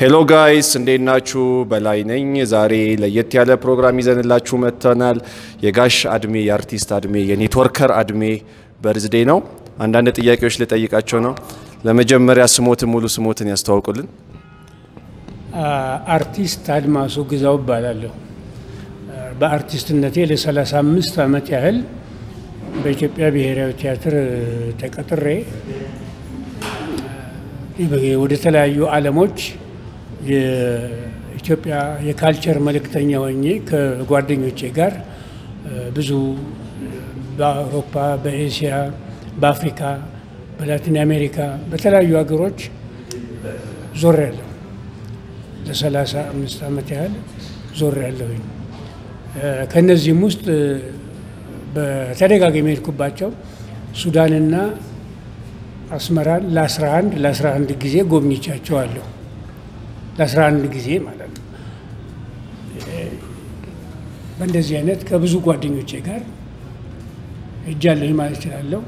Hello guys እንዴት ናችሁ? በላይ ነኝ። ዛሬ ለየት ያለ ፕሮግራም ይዘንላችሁ መጥተናል። የጋሽ አድሜ የአርቲስት አድሜ የ networker አድሜ birthday ነው። አንዳንድ ጥያቄዎች ልጠይቃቸው ነው። ለመጀመሪያ ስሞትን ሙሉ ስሞትን ያስተዋውቁልን። አርቲስት አድማሱ ግዛው እባላለሁ። በአርቲስትነቴ ለ35 ዓመት ያህል በኢትዮጵያ ብሔራዊ ቲያትር ተቀጥሬ ወደ ተለያዩ ዓለሞች የኢትዮጵያ የካልቸር መልእክተኛ ሆኜ ከጓደኞቼ ጋር ብዙ በአውሮፓ፣ በኤስያ፣ በአፍሪካ፣ በላቲን አሜሪካ በተለያዩ ሀገሮች ዞር ያለሁ ለሰላሳ አምስት ዓመት ያህል ዞር ያለሁኝ። ከእነዚህም ውስጥ በተደጋጋሚ የሄድኩባቸው ሱዳንና አስመራን ለ11 ለ11 ጊዜ ጎብኝቻቸዋለሁ። ለ11 ጊዜ ማለት ነው። በእንደዚህ አይነት ከብዙ ጓደኞቼ ጋር ሄጃለሁኝ ማለት እችላለሁ።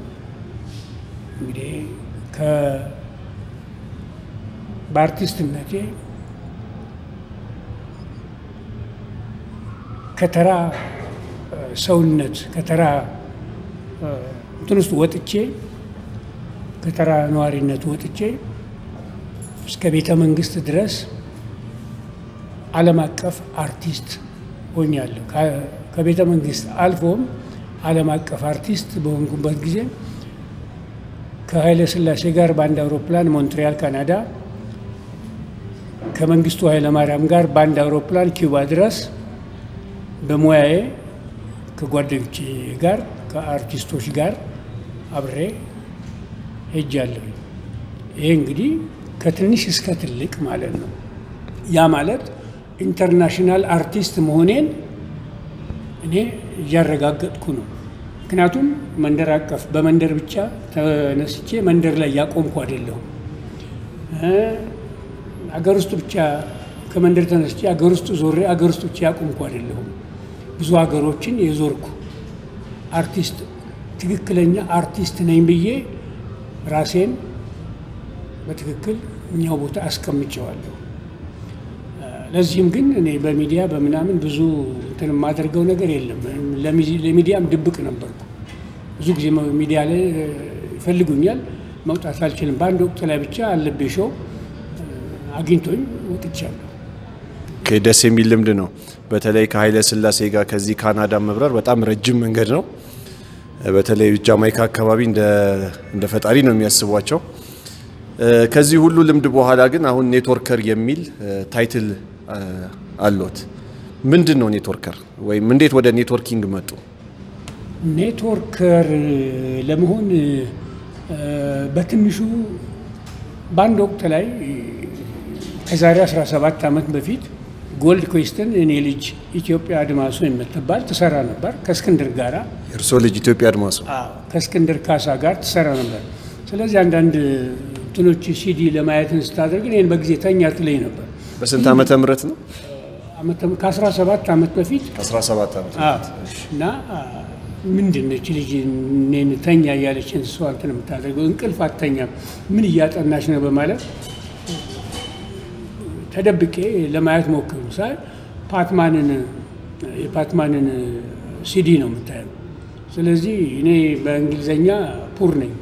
እንግዲህ በአርቲስትነቴ ከተራ ሰውነት ከተራ እንትን ውስጥ ወጥቼ ከተራ ነዋሪነት ወጥቼ እስከ ቤተ መንግስት ድረስ ዓለም አቀፍ አርቲስት ሆኛለሁ። ከቤተ መንግስት አልፎም ዓለም አቀፍ አርቲስት በሆንኩበት ጊዜ ከኃይለ ሥላሴ ጋር በአንድ አውሮፕላን ሞንትሪያል ካናዳ፣ ከመንግስቱ ኃይለ ማርያም ጋር በአንድ አውሮፕላን ኪዩባ ድረስ በሙያዬ ከጓደኞቼ ጋር ከአርቲስቶች ጋር አብሬ ሄጃለሁ። ይሄ እንግዲህ ከትንሽ እስከ ትልቅ ማለት ነው። ያ ማለት international አርቲስት መሆኔን እኔ እያረጋገጥኩ ነው። ምክንያቱም መንደር አቀፍ በመንደር ብቻ ተነስቼ መንደር ላይ ያቆምኩ አይደለሁም። አገር ውስጥ ብቻ ከመንደር ተነስቼ አገር ውስጥ ዞሬ አገር ውስጥ ብቻ ያቆምኩ አይደለሁም። ብዙ ሀገሮችን የዞርኩ አርቲስት ትክክለኛ አርቲስት ነኝ ብዬ ራሴን በትክክል እኛው ቦታ አስቀምጨዋለሁ። ለዚህም ግን እኔ በሚዲያ በምናምን ብዙ እንትን የማደርገው ነገር የለም። ለሚዲያም ድብቅ ነበርኩ። ብዙ ጊዜ ሚዲያ ላይ ይፈልጉኛል፣ መውጣት አልችልም። በአንድ ወቅት ላይ ብቻ አለቤ ሾው አግኝቶኝ ወጥቻለሁ። ደስ የሚል ልምድ ነው። በተለይ ከኃይለ ሥላሴ ጋር ከዚህ ካናዳ መብረር በጣም ረጅም መንገድ ነው። በተለይ ጃማይካ አካባቢ እንደ ፈጣሪ ነው የሚያስቧቸው። ከዚህ ሁሉ ልምድ በኋላ ግን አሁን networker የሚል title አሎት። ምንድን ነው networker ወይም እንዴት ወደ networking መጡ? networker ለመሆን በትንሹ በአንድ ወቅት ላይ ከዛሬ 17 ዓመት በፊት Gold Quest ን እኔ ልጅ ኢትዮጵያ አድማሱ የምትባል ትሰራ ነበር ከእስክንድር ጋራ። የእርስዎ ልጅ ኢትዮጵያ አድማሱ ከእስክንድር ካሳ ጋር ትሰራ ነበር። ስለዚህ አንዳንድ እንትኖች ሲዲ ለማየትን ስታደርግ እኔን በጊዜ ተኛ ትለኝ ነበር። በስንት ዓመተ ምህረት ነው? ከ17 ዓመት በፊት። 17 ዓመት እና ምንድን ነች ልጅ እኔን ተኛ እያለችን እሷ እንትን የምታደርገው? እንቅልፍ አተኛም፣ ምን እያጠናች ነው በማለት ተደብቄ ለማየት ሞክሩ ሳይ ፓትማንን የፓትማንን ሲዲ ነው የምታየው። ስለዚህ እኔ በእንግሊዘኛ ፑር ነኝ፣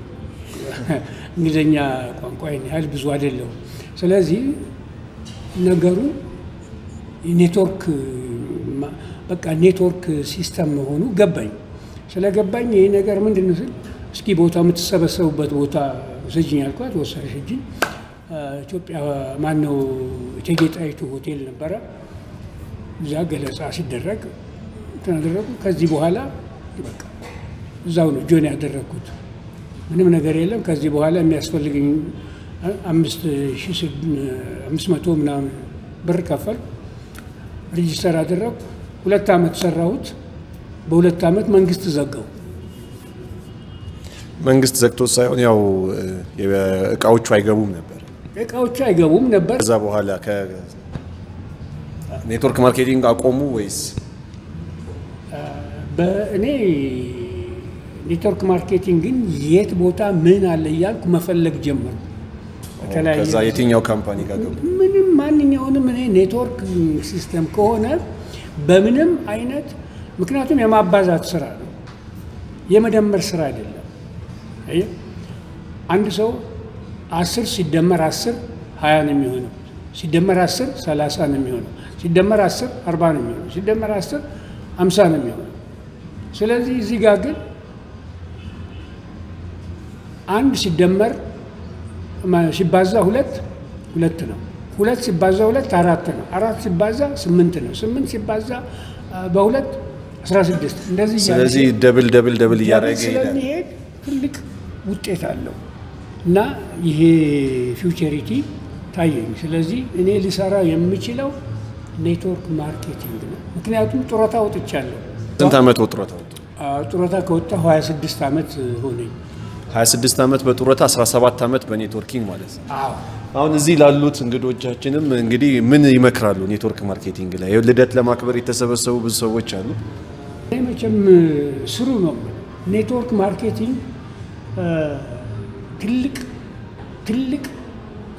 እንግሊዘኛ ቋንቋ ያህል ብዙ አይደለሁም። ስለዚህ ነገሩ ኔትወርክ በቃ network system መሆኑ ገባኝ። ስለገባኝ ይህ ነገር ምንድን ነው ስል እስኪ ቦታ የምትሰበሰቡበት ቦታ ውሰጅኝ ያልኳት ወሰደችኝ። ኢትዮጵያ ማነው እቴጌ ጣይቱ ሆቴል ነበረ። እዛ ገለጻ ሲደረግ ተናደረጉ። ከዚህ በኋላ በቃ እዛው ነው join ያደረግኩት። ምንም ነገር የለም። ከዚህ በኋላ የሚያስፈልግኝ አምስት መቶ ምናምን ብር ከፈል register አደረግኩ። ሁለት ዓመት ሰራሁት። በሁለት ዓመት መንግስት ዘጋው። መንግስት ዘግቶት ሳይሆን ያው እቃዎቹ አይገቡም ነበር እቃዎቹ አይገቡም ነበር። ከዛ በኋላ ከ network marketing አቆሙ ወይስ? በእኔ network marketing ን የት ቦታ ምን አለ እያልኩ መፈለግ ጀመሩ። በተለያየ ከዛ የትኛው company ጋር ገቡ? ምንም ማንኛውንም እኔ network system ከሆነ በምንም አይነት ምክንያቱም የማባዛት ስራ ነው፣ የመደመር ስራ አይደለም። አንድ ሰው አስር ሲደመር አስር ሀያ ነው የሚሆነው። ሲደመር አስር ሰላሳ ነው የሚሆነው። ሲደመር አስር አርባ ነው የሚሆነው። ሲደመር አስር አምሳ ነው የሚሆነው። ስለዚህ እዚህ ጋር ግን አንድ ሲደመር ሲባዛ ሁለት ሁለት ነው። ሁለት ሲባዛ ሁለት አራት ነው። አራት ሲባዛ ስምንት ነው። ስምንት ሲባዛ በሁለት አስራ ስድስት እንደዚህ ስለዚህ double double double እያደረገ ስለሚሄድ ትልቅ ውጤት አለው እና ይሄ futurity ታየኝ። ስለዚህ እኔ ልሰራ የምችለው network marketing ነው። ምክንያቱም ጡረታ ወጥቻለሁ። ስንት ዓመት ጡረታ ጡረታ ከወጣሁ 26 ዓመት ሆነኝ። 26 ዓመት በጡረታ 17 ዓመት በ networking ማለት ነው። አሁን እዚህ ላሉት እንግዶቻችንም እንግዲህ ምን ይመክራሉ? network marketing ላይ ይኸው ልደት ለማክበር የተሰበሰቡ ብዙ ሰዎች አሉ። እኔ መቼም ስሩ ነው። network marketing ትልቅ ትልቅ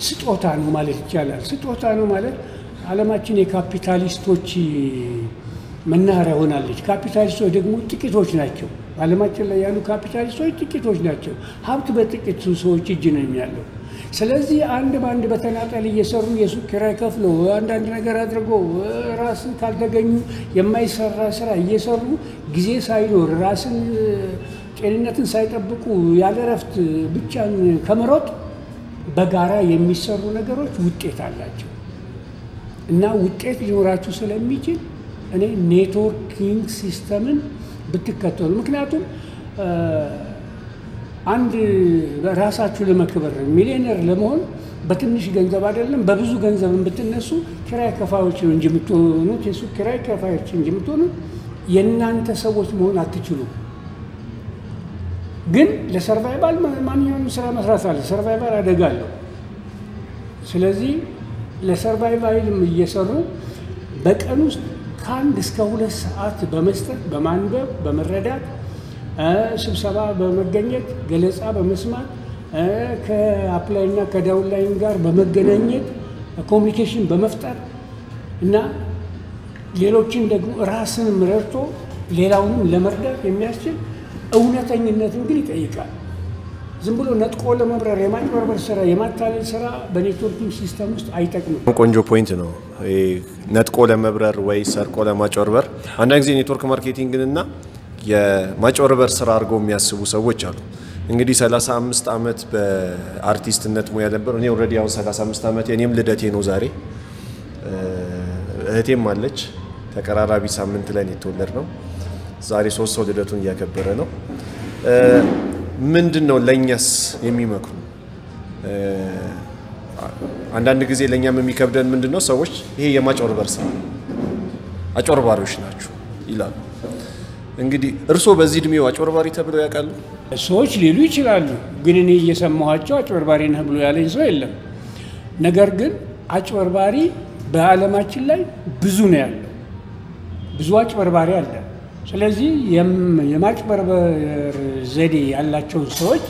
ስጦታ ነው ማለት ይቻላል። ስጦታ ነው ማለት ዓለማችን የካፒታሊስቶች መናኸሪያ ሆናለች። ካፒታሊስቶች ደግሞ ጥቂቶች ናቸው። በዓለማችን ላይ ያሉ ካፒታሊስቶች ጥቂቶች ናቸው። ሀብት በጥቂት ሰዎች እጅ ነው ያለው። ስለዚህ አንድ በአንድ በተናጠል እየሰሩ የሱቅ ኪራይ ከፍሎ አንዳንድ ነገር አድርጎ ራስን ካልተገኙ የማይሰራ ስራ እየሰሩ ጊዜ ሳይኖር ራስን ጤንነትን ሳይጠብቁ ያለ እረፍት ብቻን ከመሮጥ በጋራ የሚሰሩ ነገሮች ውጤት አላቸው እና ውጤት ሊኖራችሁ ስለሚችል እኔ networking system ን ብትከተሉ ምክንያቱም አንድ ራሳችሁ ለመክበር ሚሊዮነር ለመሆን በትንሽ ገንዘብ አይደለም፣ በብዙ ገንዘብ ብትነሱ ኪራይ ከፋዮች ነው እንጂ የምትሆኑት የሱቅ ኪራይ ከፋዮች እንጂ የምትሆኑት የእናንተ ሰዎች መሆን አትችሉም። ግን ለ survival ማንኛውንም ስራ መስራት አለ። survival አደጋ አለው። ስለዚህ ለ survival ም እየሰሩ በቀን ውስጥ ከአንድ እስከ ሁለት ሰዓት በመስጠት በማንበብ በመረዳት ስብሰባ በመገኘት ገለጻ በመስማት ከ upline እና ከ downline ጋር በመገናኘት communication በመፍጠር እና ሌሎችን ደግሞ ራስንም ረድቶ ሌላውንም ለመርዳት የሚያስችል እውነተኝነትን ግን ይጠይቃል። ዝም ብሎ ነጥቆ ለመብረር የማጭበርበር ስራ፣ የማታለል ስራ በ networking system ውስጥ አይጠቅምም። ቆንጆ point ነው። ነጥቆ ለመብረር ወይ ሰርቆ ለማጭበርበር አንዳንድ ጊዜ network marketing ን እና የማጭበርበር ስራ አድርገው የሚያስቡ ሰዎች አሉ። እንግዲህ 35 ዓመት በአርቲስትነት ሙያ ነበር። እኔ already አሁን 35 ዓመት የኔም ልደቴ ነው ዛሬ። እህቴም አለች። ተቀራራቢ ሳምንት ላይ ነው የተወለድነው። ዛሬ ሶስት ሰው ልደቱን እያከበረ ነው። ምንድን ነው ለእኛስ የሚመክሩ? አንዳንድ ጊዜ ለእኛም የሚከብደን ምንድን ነው ሰዎች ይሄ የማጭበርበር ስራ አጭበርባሪዎች ናቸው ይላሉ። እንግዲህ እርስዎ በዚህ እድሜው አጭበርባሪ ተብለው ያውቃሉ? ሰዎች ሊሉ ይችላሉ፣ ግን እኔ እየሰማኋቸው አጭበርባሪ ነህ ብሎ ያለኝ ሰው የለም። ነገር ግን አጭበርባሪ በዓለማችን ላይ ብዙ ነው ያለው፣ ብዙ አጭበርባሪ አለ። ስለዚህ የማጭበርበር ዘዴ ያላቸውን ሰዎች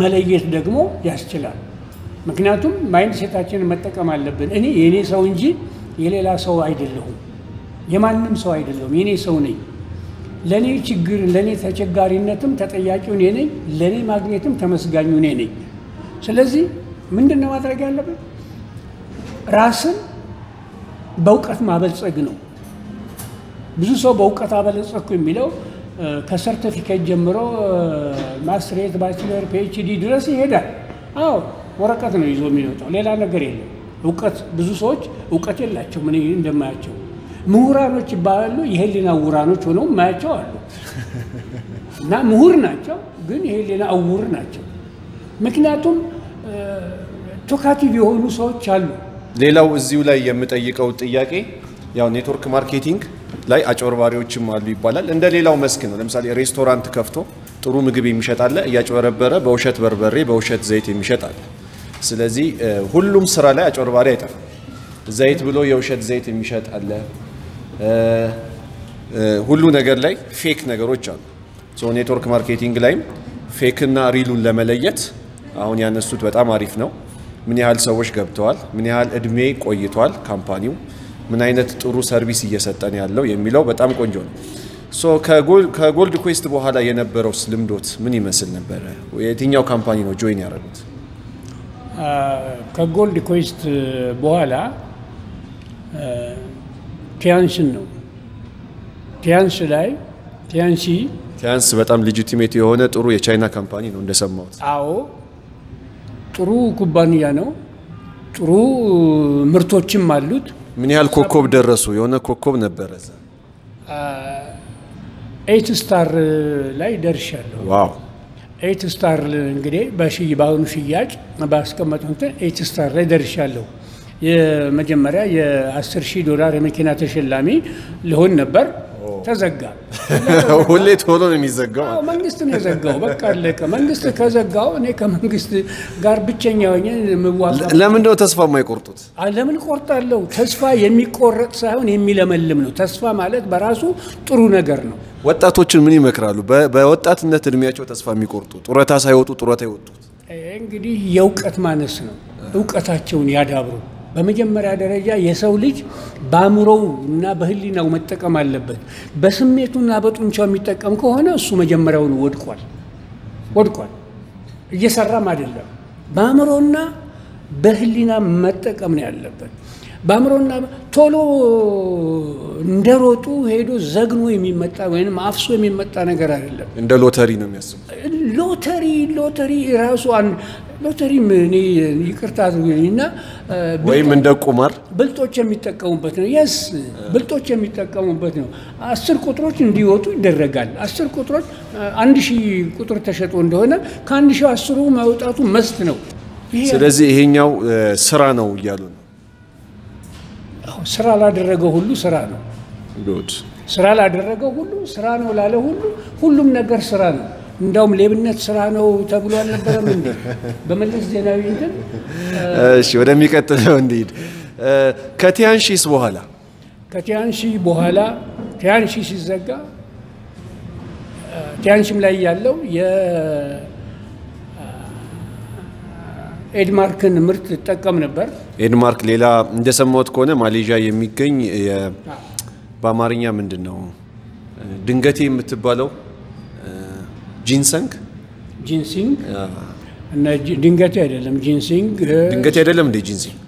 መለየት ደግሞ ያስችላል። ምክንያቱም mindset ኣችንን መጠቀም አለብን። እኔ የእኔ ሰው እንጂ የሌላ ሰው አይደለሁም፣ የማንም ሰው አይደለሁም፣ የእኔ ሰው ነኝ። ለእኔ ችግር ለእኔ ተቸጋሪነትም ተጠያቂው እኔ ነኝ፣ ለእኔ ማግኘትም ተመስጋኙ እኔ ነኝ። ስለዚህ ምንድን ነው ማድረግ ያለብን? ራስን በእውቀት ማበልጸግ ነው። ብዙ ሰው በእውቀት አበለጸግኩ የሚለው ከሰርቲፊኬት ጀምሮ ማስትሬት፣ bachelor፣ PhD ድረስ ይሄዳል። አዎ ወረቀት ነው ይዞ የሚወጣው፣ ሌላ ነገር የለም። እውቀት ብዙ ሰዎች እውቀት የላቸውም። እኔ እንደማያቸው ምሁራኖች ይባላሉ። የህሊና ዕውራኖች ሆነው የማያቸው አሉ እና ምሁር ናቸው፣ ግን የህሊና ዕውር ናቸው። ምክንያቱም talkative የሆኑ ሰዎች አሉ። ሌላው እዚሁ ላይ የምጠይቀው ጥያቄ ያው network marketing ላይ አጭበርባሪዎችም አሉ ይባላል። እንደ ሌላው መስክ ነው። ለምሳሌ ሬስቶራንት ከፍቶ ጥሩ ምግብ የሚሸጥ አለ፣ እያጭበረበረ በውሸት በርበሬ፣ በውሸት ዘይት የሚሸጥ አለ። ስለዚህ ሁሉም ስራ ላይ አጭበርባሪ አይጠፋም። ዘይት ብሎ የውሸት ዘይት የሚሸጥ አለ። ሁሉ ነገር ላይ fake ነገሮች አሉ። network marketing ላይም fake ና real ኡን ለመለየት አሁን ያነሱት በጣም አሪፍ ነው። ምን ያህል ሰዎች ገብተዋል፣ ምን ያህል እድሜ ቆይቷል company ው፣ ምን አይነት ጥሩ service እየሰጠን ያለው የሚለው በጣም ቆንጆ ነው። so ከጎልድ ኩዌስት በኋላ የነበረው ልምዶት ምን ይመስል ነበረ? የትኛው company ነው join ያደረጉት? ከጎልድ ኩዌስት በኋላ ቲያንስን ነው ቲያንስ ላይ ቲያንሲ ቲያንስ በጣም legitimate የሆነ ጥሩ የቻይና company ነው እንደሰማሁት። አዎ ጥሩ ኩባንያ ነው። ጥሩ ምርቶችም አሉት። ምን ያህል ኮከብ ደረሱ? የሆነ ኮከብ ነበረ እዛ። eight star ላይ ደርሻለሁ። wow eight star እንግዲህ በሽይ በአሁኑ ሽያጭ ባስቀመጡ እንትን eight star ላይ ደርሻለሁ። የመጀመሪያ የ10 ሺህ ዶላር የመኪና ተሸላሚ ልሆን ነበር። ተዘጋ። ሁሌ ቶሎ ነው የሚዘጋው። መንግስት ነው የዘጋው። በቃ አለቀ። መንግስት ከዘጋው እኔ ከመንግስት ጋር ብቸኛ ሆኜ የምዋጋ ለምንድን ነው ተስፋ የማይቆርጡት? ለምን ቆርጣለሁ? ተስፋ የሚቆረጥ ሳይሆን የሚለመልም ነው። ተስፋ ማለት በራሱ ጥሩ ነገር ነው። ወጣቶችን ምን ይመክራሉ? በወጣትነት እድሜያቸው ተስፋ የሚቆርጡ ጡረታ ሳይወጡ ጡረታ የወጡት እንግዲህ የእውቀት ማነስ ነው። እውቀታቸውን ያዳብሩ። በመጀመሪያ ደረጃ የሰው ልጅ በአእምሮው እና በሕሊናው መጠቀም አለበት። በስሜቱና በጡንቻው የሚጠቀም ከሆነ እሱ መጀመሪያውን ወድቋል ወድቋል፣ እየሰራም አይደለም። በአእምሮና በሕሊና መጠቀም ነው ያለበት። በአእምሮና ቶሎ እንደሮጡ ሄዶ ዘግኖ የሚመጣ ወይም አፍሶ የሚመጣ ነገር አይደለም። እንደ ሎተሪ ነው የሚያስቡት። ሎተሪ ሎተሪ ራሱ እኔ ይቅርታ አድርጉልኝና እ፣ ወይም እንደ ቁማር ብልጦች የሚጠቀሙበት ነው። yes ብልጦች የሚጠቀሙበት ነው። አስር ቁጥሮች እንዲወጡ ይደረጋል። አስር ቁጥሮች አንድ ሺህ ቁጥር ተሸጦ እንደሆነ ከአንድ ሺህ አስሩ መውጣቱ must ነው። ስለዚህ ይሄኛው ስራ ነው እያሉ ነው። ስራ ላደረገው ሁሉ ስራ ነው። ስራ ላደረገው ሁሉ ስራ ነው ላለ ሁሉ ሁሉም ነገር ስራ ነው። እንዳውም ሌብነት ስራ ነው ተብሎ አልነበረም እንዴ? በመለስ ዜናዊ እንትን እሺ፣ ወደሚቀጥለው እንሂድ። ከቲያንሺስ በኋላ ከቲያንሺ በኋላ ቲያንሺ ሲዘጋ ቲያንሺም ላይ ያለው የኤድማርክን ምርት እጠቀም ነበር። ኤድማርክ ሌላ እንደሰማሁት ከሆነ ማሌዥያ የሚገኝ በአማርኛ ምንድን ነው ድንገቴ የምትባለው ginseng? ginseng? ድንገቴ አይደለም ginseng ድንገቴ አይደለም እንዴ ginseng?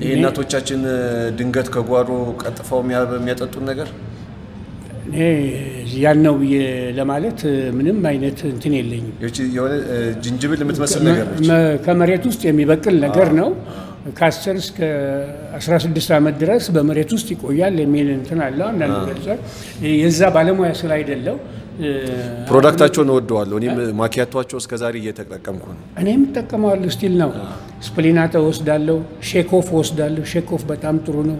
ይሄ እናቶቻችን ድንገት ከጓሮ ቀጥፈው የሚያ- የሚያጠጡን ነገር እኔ ያን ነው ብዬ ለማለት ምንም አይነት እንትን የለኝም። የሆነ ጅንጅብል የምትመስል ነገር ከመሬት ውስጥ የሚበቅል ነገር ነው። ከ10 እስከ 16 ዓመት ድረስ በመሬት ውስጥ ይቆያል የሚል እንትን አለው። አንዳንድ ገልጿል። የዛ ባለሙያ ስለ አይደለው product ኣቸውን እወደዋለሁ። እኔም ማኪያቷቸው እስከዛሬ እየተጠቀምኩ ነው። እኔም እጠቀመዋለሁ። still ነው spirulina እወስዳለሁ፣ Shake Off እወስዳለሁ። Shake Off በጣም ጥሩ ነው።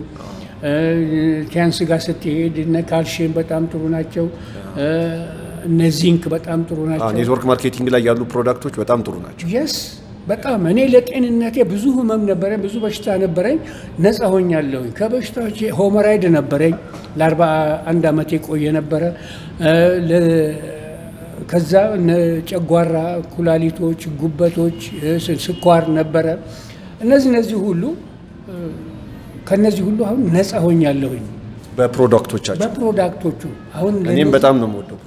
ቲያንስ ጋር ስትሄድ እነ ካልሽየም በጣም ጥሩ ናቸው። እነ ዚንክ በጣም ጥሩ ናቸው። network marketing ላይ ያሉ product ኦች በጣም ጥሩ ናቸው። yes በጣም እኔ ለጤንነቴ ብዙ ህመም ነበረኝ፣ ብዙ በሽታ ነበረኝ፣ ነፃ ሆኛለሁኝ ከበሽታዎች። hemorrhoid ነበረኝ ለአርባ አንድ ዓመት የቆየ ነበረ። ከዛ ጨጓራ፣ ኩላሊቶች፣ ጉበቶች፣ ስኳር ነበረ። እነዚህ እነዚህ ሁሉ ከነዚህ ሁሉ አሁን ነፃ ሆኛለሁኝ በ product ኦቻቸው በ product ኦቹ አሁን እኔም በጣም ነው የምወደው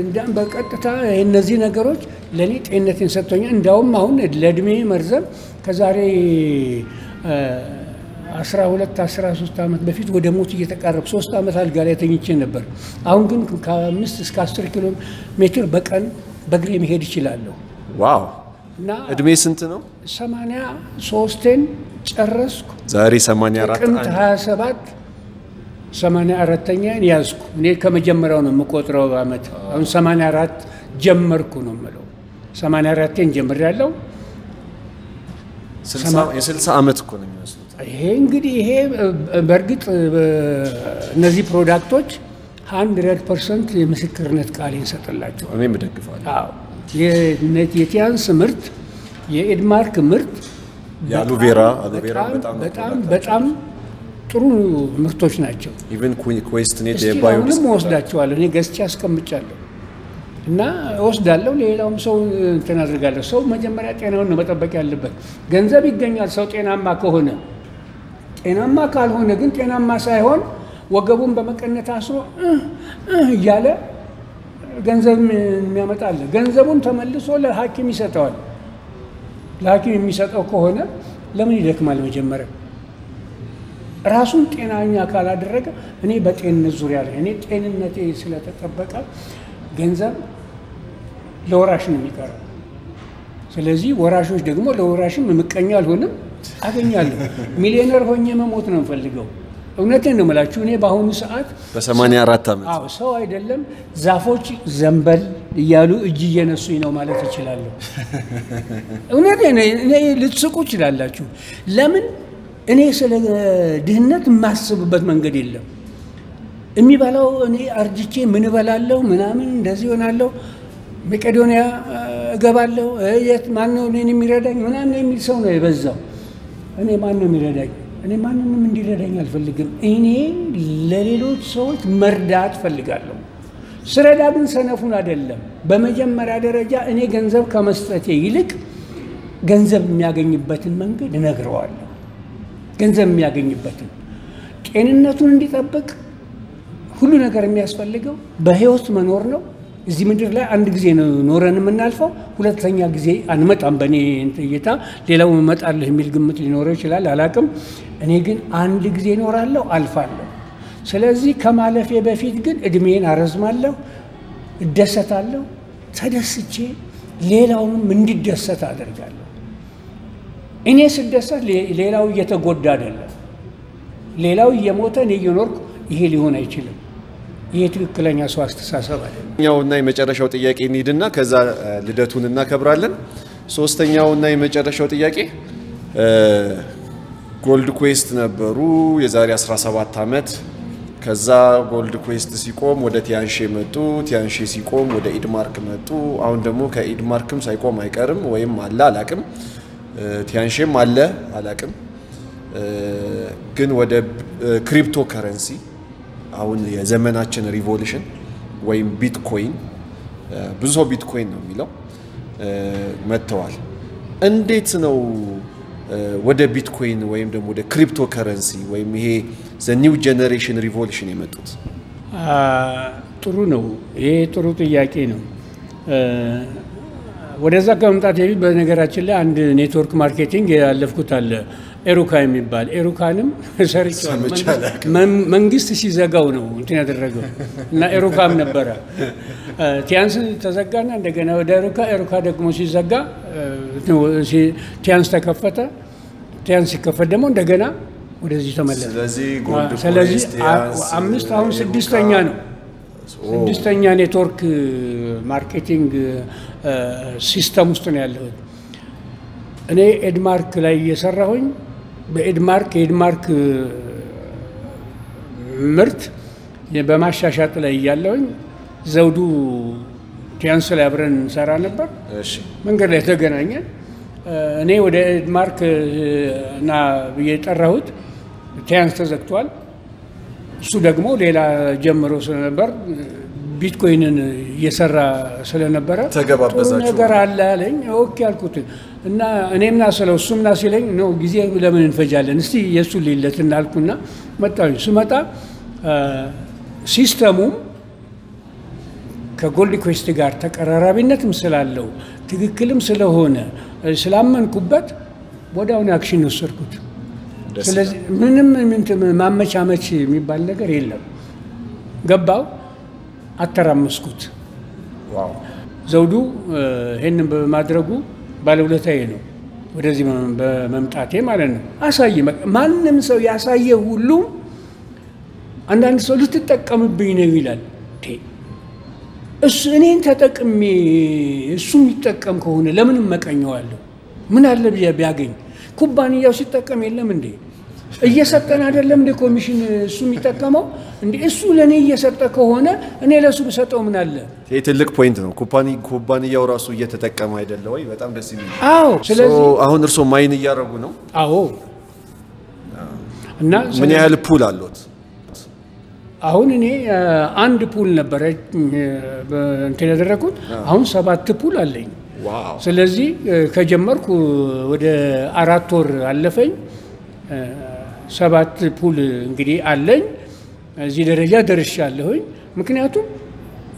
እንዲያም በቀጥታ እነዚህ ነገሮች ለእኔ ጤንነቴን ሰጥቶኛል። እንዲያውም አሁን ለእድሜ መርዘም ከዛሬ እ፣ 12 13 ዓመት በፊት ወደ ሞት እየተቃረብ ሶስት ዓመት አልጋ ላይ ተኝቼ ነበር። አሁን ግን ከአምስት እስከ 10 ኪሎ ሜትር በቀን በእግሬ መሄድ እችላለሁ wow! እና እድሜ ስንት ነው? 83ን ጨረስኩ። ዛሬ 84 ጥቅምት 27 84ተኛን ያዝኩ። እኔ ከመጀመሪያው ነው የምቆጥረው ዓመት። አሁን 84 ጀመርኩ ነው የምለው። 84ን ጀምሬያለሁ። የ60 ዓመት እኮ ነው የሚመስሉት። ይሄ እንግዲህ ይሄ በእርግጥ እነዚህ product ኦች 100 percent የምስክርነት ቃል እንሰጥላቸው። እኔም እደግፋለሁ። የ Tiens ምርት የ Edmark ምርት የአሎቬራ አሎቬራ በጣም በጣም ጥሩ ምርቶች ናቸው። even QuestNet እስቲ የባዮ አሁንም ወስዳቸዋለሁ። እኔ ገዝቼ አስቀምጫለሁ። እና እወስዳለሁ፣ ሌላውም ሰው እንትን አድርጋለሁ። ሰው መጀመሪያ ጤናውን ነው መጠበቅ ያለበት። ገንዘብ ይገኛል ሰው ጤናማ ከሆነ። ጤናማ ካልሆነ ግን ጤናማ ሳይሆን ወገቡን በመቀነት አስሮ እያለ ገንዘብ የሚያመጣ አለ። ገንዘቡን ተመልሶ ለሐኪም ይሰጠዋል። ለሐኪም የሚሰጠው ከሆነ ለምን ይደክማል? መጀመሪያ ራሱን ጤናኛ ካላደረገ እኔ በጤንነት ዙሪያ ላይ እኔ ጤንነቴ ስለተጠበቀ ገንዘብ ለወራሽ ነው የሚቀረው። ስለዚህ ወራሾች ደግሞ ለወራሽም ምቀኛ አልሆንም፣ አገኛለሁ። ሚሊዮነር ሆኜ መሞት ነው የምፈልገው። እውነቴን ነው የምላችሁ። እኔ በአሁኑ ሰዓት በ84 ዓመት አዎ ሰው አይደለም ዛፎች ዘንበል እያሉ እጅ እየነሱኝ ነው ማለት እችላለሁ። እውነቴን ነው። እኔ ልትስቁ ይችላላችሁ። ለምን እኔ ስለ ድህነት የማስብበት መንገድ የለም። የሚበላው እኔ አርጅቼ ምን እበላለሁ ምናምን እንደዚህ ሆናለሁ፣ መቄዶንያ እገባለሁ፣ የት ማነው እኔን የሚረዳኝ ምናምን የሚል ሰው ነው የበዛው። እኔ ማን ነው የሚረዳኝ? እኔ ማንንም እንዲረዳኝ አልፈልግም። እኔ ለሌሎች ሰዎች መርዳት ፈልጋለሁ። ስረዳ ግን ሰነፉን አይደለም። በመጀመሪያ ደረጃ እኔ ገንዘብ ከመስጠቴ ይልቅ ገንዘብ የሚያገኝበትን መንገድ እነግረዋለሁ። ገንዘብ የሚያገኝበትን ጤንነቱን እንዲጠብቅ ሁሉ ነገር የሚያስፈልገው በህይወት መኖር ነው። እዚህ ምድር ላይ አንድ ጊዜ ነው ኖረን የምናልፈው። ሁለተኛ ጊዜ አንመጣም። በእኔ እይታ ሌላው እመጣለሁ የሚል ግምት ሊኖረው ይችላል፣ አላቅም። እኔ ግን አንድ ጊዜ እኖራለሁ፣ አልፋለሁ። ስለዚህ ከማለፌ በፊት ግን እድሜን አረዝማለሁ፣ እደሰታለሁ። ተደስቼ ሌላውንም እንዲደሰት አደርጋለሁ። እኔ ስደሰት ሌላው እየተጎዳ አይደለም። ሌላው እየሞተ እኔ እየኖርኩ ይሄ ሊሆን አይችልም። ይሄ ትክክለኛ ሰው አስተሳሰብ አይደለም። ኛውና የመጨረሻው ጥያቄ እንሂድና ከዛ ልደቱን እናከብራለን። ሶስተኛውና የመጨረሻው ጥያቄ Gold Quest ነበሩ የዛሬ 17 ዓመት። ከዛ Gold Quest ሲቆም ወደ Tianshi መጡ። Tianshi ሲቆም ወደ Edmark መጡ። አሁን ደግሞ ከ Edmark ም ሳይቆም አይቀርም ወይም አለ አላቅም፣ Tianshi ም አለ አላቅም። ግን ወደ ክሪፕቶ ከረንሲ አሁን የዘመናችን revolution ወይም ቢትኮይን ብዙ ሰው ቢትኮይን ነው የሚለው መጥተዋል። እንዴት ነው ወደ ቢትኮይን ወይም ደግሞ ወደ ክሪፕቶ ከረንሲ ወይም ይሄ the new generation revolution የመጡት? ጥሩ ነው። ይሄ ጥሩ ጥያቄ ነው። ወደዛ ከመምጣት በነገራችን ላይ አንድ network marketing ያለፍኩት አለ ኤሩካ የሚባል ኤሩካንም ሰርቼዋለሁ። መንግስት ሲዘጋው ነው እንትን ያደረገው እና ኤሩካም ነበረ። Tiens ተዘጋና እንደገና ወደ ኤሩካ፣ ኤሩካ ደግሞ ሲዘጋ Tiens ተከፈተ። Tiens ሲከፈት ደግሞ እንደገና ወደዚህ ተመለሰ። ስለዚህ አምስት አሁን ስድስተኛ ነው። ስድስተኛ network marketing system ውስጥ ነው ያለሁት። እኔ Edmark ላይ እየሰራሁኝ በ Edmark የ Edmark ምርት በማሻሻጥ ላይ እያለሁኝ ዘውዱ Tiens ላይ አብረን እንሰራ ነበር። እሺ መንገድ ላይ ተገናኘን። እኔ ወደ Edmark እና ብዬ የጠራሁት Tiens ተዘግቷል። እሱ ደግሞ ሌላ ጀምሮ ስለነበር ቢትኮይንን እየሰራ ስለነበረ ነገር አለ አለኝ። Okay አልኩት እና እኔም ና ስለው እሱም ና ሲለኝ ነው ጊዜ ለምን እንፈጃለን እስቲ የእሱ ሌለት እናልኩና መጣሁኝ። ስመጣ system ኡም ከ Gold Quest ጋር ተቀራራቢነትም ስላለው ትክክልም ስለሆነ ስላመንኩበት ወዲያውኑ action ወሰድኩት። ስለዚህ ምንም ማመቻመች የሚባል ነገር የለም። ገባው፣ አተራመስኩት። ዘውዱ ይህንን በማድረጉ ባለውለታዬ ነው። ወደዚህ በመምጣቴ ማለት ነው። አሳየ። ማንም ሰው ያሳየ ሁሉ አንዳንድ ሰው ልትጠቀምብኝ ነው ይላል። እሱ እኔን ተጠቅሜ እሱ የሚጠቀም ከሆነ ለምን እመቀኘዋለሁ? ምን አለ ቢያ- ቢያገኝ ኩባንያው ሲጠቀም የለም እንዴ? እየሰጠን አይደለም እንደ ኮሚሽን እሱ የሚጠቀመው እንዴ? እሱ ለእኔ እየሰጠ ከሆነ እኔ ለእሱ ብሰጠው ምን አለ? ይሄ ትልቅ point ነው። ኩባንያው ራሱ እየተጠቀመ አይደለ ወይ? በጣም ደስ የሚል አዎ። ስለዚህ አሁን እርስዎ mine እያደረጉ ነው። አዎ እና ምን ያህል pool አሉት? አሁን እኔ አንድ pool ነበረ እንትን ያደረኩት አሁን ሰባት pool አለኝ። ስለዚህ ከጀመርኩ ወደ አራት ወር አለፈኝ። ሰባት pool እንግዲህ አለኝ። እዚህ ደረጃ ደርሻለሁኝ። ምክንያቱም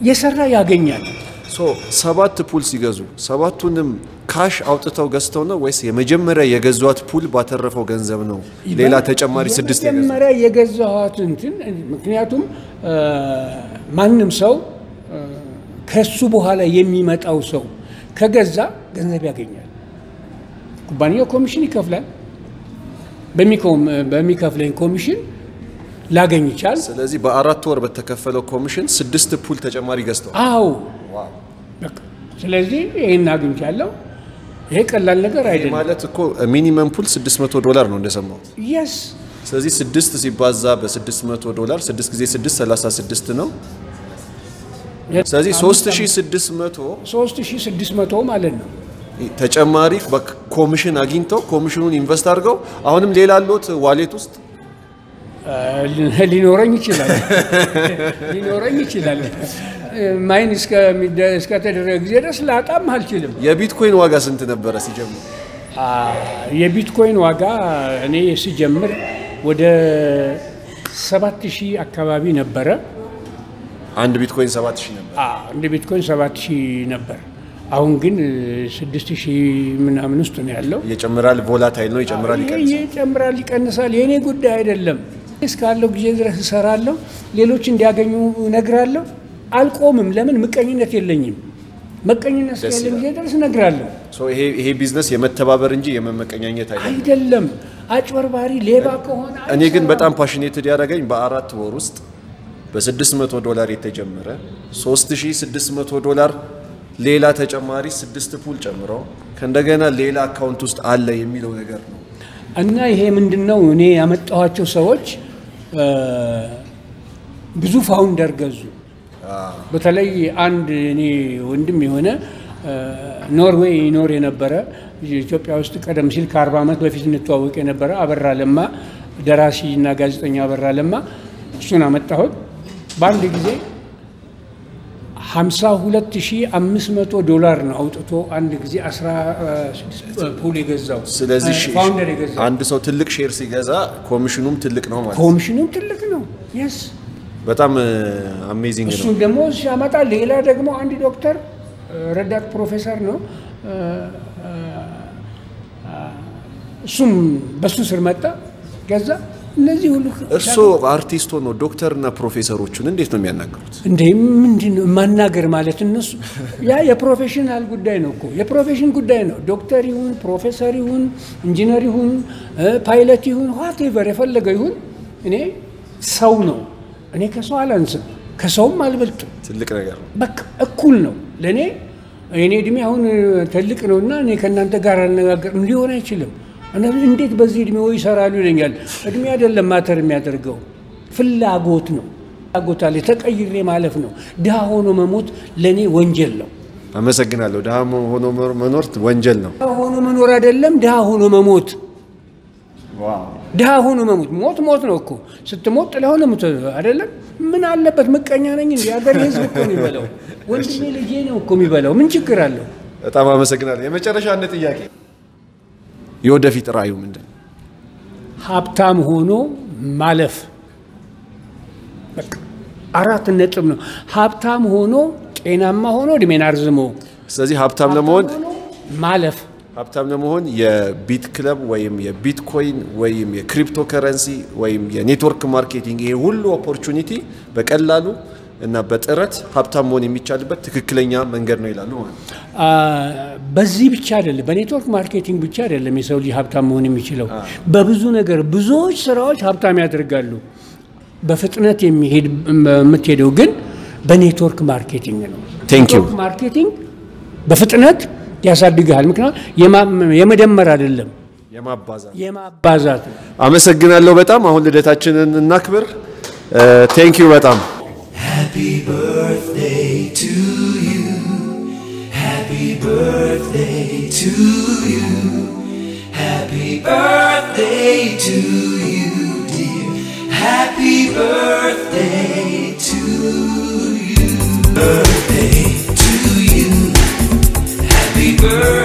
የሰራ ያገኛል። So ሰባት pool ሲገዙ ሰባቱንም cash አውጥተው ገዝተው ነው ወይስ የመጀመሪያ የገዟት pool ባተረፈው ገንዘብ ነው? ሌላ ተጨማሪ ስድስት የመጀመሪያ የገዛኋት እንትን ምክንያቱም ማንም ሰው ከሱ በኋላ የሚመጣው ሰው ከገዛ ገንዘብ ያገኛል። ኩባንያው ኮሚሽን ይከፍላል። በሚከፍለኝ ኮሚሽን ላገኝ ይቻል። ስለዚህ በአራት ወር በተከፈለው ኮሚሽን ስድስት pool ተጨማሪ ገዝተዋል። አዎ ስለዚህ ይህን አግኝቻለሁ። ይሄ ቀላል ነገር አይደለም። ማለት እኮ minimum pool 600 ዶላር ነው እንደሰማሁት። Yes ስለዚህ ስድስት ሲባዛ በ600 ዶላር 6 ጊዜ 6 36 ነው። ስለዚህ 3600 3600 ማለት ነው። ተጨማሪ በኮሚሽን አግኝተው ኮሚሽኑን invest አድርገው አሁንም ሌላ አሎት wallet ውስጥ ሊኖረኝ ይችላል ሊኖረኝ ይችላል። mine እስከተደረገ ጊዜ ድረስ ላጣም አልችልም። የቢትኮይን ዋጋ ስንት ነበረ ሲጀምር? የቢትኮይን ዋጋ እኔ ሲጀምር ወደ ሰባት ሺህ አካባቢ ነበረ። አንድ ቢትኮይን 7000 ነበር። አ፣ እንደ ቢትኮይን ሰባት ሺህ ነበር። አሁን ግን ስድስት ሺህ ምናምን ውስጥ ነው ያለው። ይጨምራል፣ ቮላታይል ነው፣ ይጨምራል፣ ይቀንሳል። ይጨምራል፣ ይቀንሳል። የእኔ ጉዳይ አይደለም። እስካለው ጊዜ ድረስ እሰራለሁ፣ ሌሎች እንዲያገኙ እነግራለሁ። አልቆምም። ለምን ምቀኝነት የለኝም። መቀኝነት እስካለ ጊዜ ድረስ እነግራለሁ። So ይሄ ቢዝነስ የመተባበር እንጂ የመመቀኛኘት አይደለም። አይደለም አጭበርባሪ ሌባ ከሆነ እኔ ግን በጣም passionated ያደረገኝ በአራት ወር ውስጥ በ600 ዶላር የተጀመረ 3600 ዶላር ሌላ ተጨማሪ ስድስት pool ጨምረው ከእንደገና ሌላ account ውስጥ አለ የሚለው ነገር ነው። እና ይሄ ምንድን ነው እኔ ያመጣኋቸው ሰዎች ብዙ founder ገዙ። በተለይ አንድ እኔ ወንድም የሆነ ኖርዌይ ይኖር የነበረ ኢትዮጵያ ውስጥ ቀደም ሲል ከአርባ ዓመት በፊት እንተዋወቅ የነበረ አበራ ለማ ደራሲ እና ጋዜጠኛ አበራ ለማ እሱን አመጣሁት። በአንድ ጊዜ 52500 ዶላር ነው አውጥቶ አንድ ጊዜ 16 pool የገዛው ስለዚህ founder የገዛው አንድ ሰው ትልቅ share ሲገዛ ኮሚሽኑም ትልቅ ነው ማለት ኮሚሽኑም ትልቅ ነው። የስ በጣም አሜዚንግ ነው። እሱን ደግሞ ሲያመጣ ሌላ ደግሞ አንድ ዶክተር ረዳት ፕሮፌሰር ነው እሱም በሱ ስር መጣ ገዛ። እነዚህ ሁሉ እርስዎ አርቲስት ሆኖ ዶክተርና ፕሮፌሰሮቹን እንዴት ነው የሚያናገሩት? እንዴ ምንድን ነው ማናገር ማለት እነሱ ያ የ professional ጉዳይ ነው እኮ የ profession ጉዳይ ነው። ዶክተር ይሁን ፕሮፌሰር ይሁን ኢንጂነር ይሁን ፓይለት ይሁን whatever የፈለገ ይሁን እኔ ሰው ነው። እኔ ከሰው አላንስም፣ ከሰውም አልበልጥም። ትልቅ ነገር ነው። በቃ እኩል ነው ለእኔ። የእኔ እድሜ አሁን ትልቅ ነው እና እኔ ከእናንተ ጋር አልነጋገርም ሊሆን አይችልም። እንዴት በዚህ እድሜው ይሰራሉ ይለኛል። እድሜ አይደለም matter የሚያደርገው ፍላጎት ነው። ፍላጎት አለ ተቀይሬ ማለፍ ነው። ድሃ ሆኖ መሞት ለእኔ ወንጀል ነው። አመሰግናለሁ። ድሃ ሆኖ መኖር ወንጀል ነው። ድሃ ሆኖ መኖር አይደለም ድሃ ሆኖ መሞት ድሃ ሆኖ መሞት ሞት ሞት ነው እኮ ስትሞት ጥለህ ነው ሙት አይደለም። ምን አለበት ምቀኛ ነኝ እንዲ ሀገር ህዝብ እኮ ነው የሚበላው። ወንድሜ ልጄ ነው እኮ የሚበላው። ምን ችግር አለው? በጣም አመሰግናለሁ። የመጨረሻ አንድ ጥያቄ፣ የወደፊት ራእዩ ምንድን? ሀብታም ሆኖ ማለፍ አራት ነጥብ ነው። ሀብታም ሆኖ ጤናማ ሆኖ እድሜን አርዝሞ ስለዚህ ሀብታም ለመሆን ማለፍ ሀብታም ለመሆን የ BitClub ወይም የቢትኮይን ወይም የክሪፕቶ ከረንሲ ወይም የ network marketing ይሄ ሁሉ opportunity በቀላሉ እና በጥረት ሀብታም መሆን የሚቻልበት ትክክለኛ መንገድ ነው ይላሉ ማለት ነው። አ፣ በዚህ ብቻ አይደለም፣ በ network marketing ብቻ አይደለም የሰው ልጅ ሀብታም መሆን የሚችለው። በብዙ ነገር ብዙዎች ስራዎች ሀብታም ያደርጋሉ። በፍጥነት የሚሄድ የምትሄደው ግን በ network marketing ነው።. network marketing በፍጥነት ያሳድግሃል። ምክንያቱም የመደመር አይደለም የማባዛት አመሰግናለሁ በጣም አሁን ልደታችንን እናክብር። thank you በጣም Happy birthday to you. Happy birthday to you. Happy birthday to you, dear. Happy birthday to you. Birthday to you. Happy birthday.